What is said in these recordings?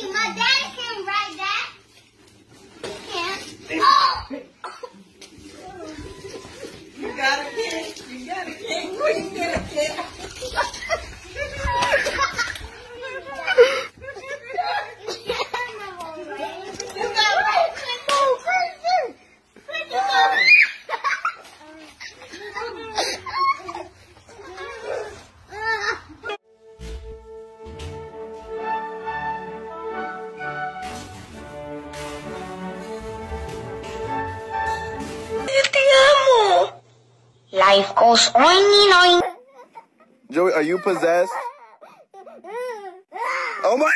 see. My daddy can write that. He can't. Oh! Life goes on and on. Joey, are you possessed? Oh my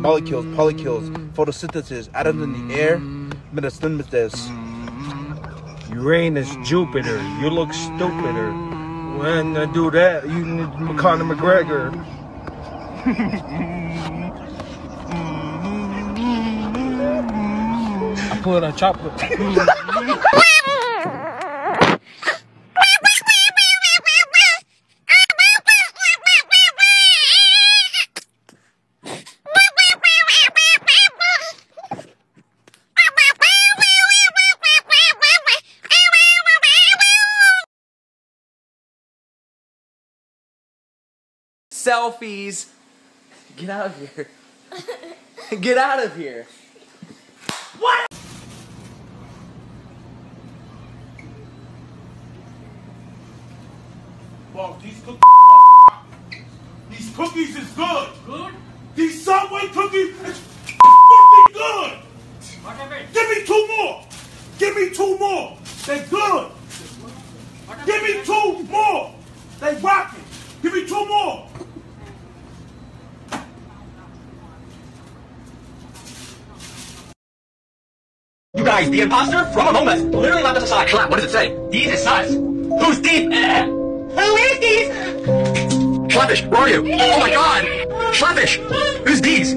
Molecules, polycules, photosynthesis, atoms in the air, metasynthesis. Uranus, Jupiter, you look stupider. When I do that, you need Conor McGregor. I put on chocolate. selfies. Get out of here. Get out of here. Well, these cookies fucking rock. These cookies is good. Good? These Subway cookies is fucking good. Give me two more. Give me two more. They good. Give me two more. They rocking. Give me two more. guys, the imposter from Among Us, literally left us aside. Clap, what does it say? These is us. Who's these? Who is these? Slappish, where are you? Oh my god! Slappish! Who's these?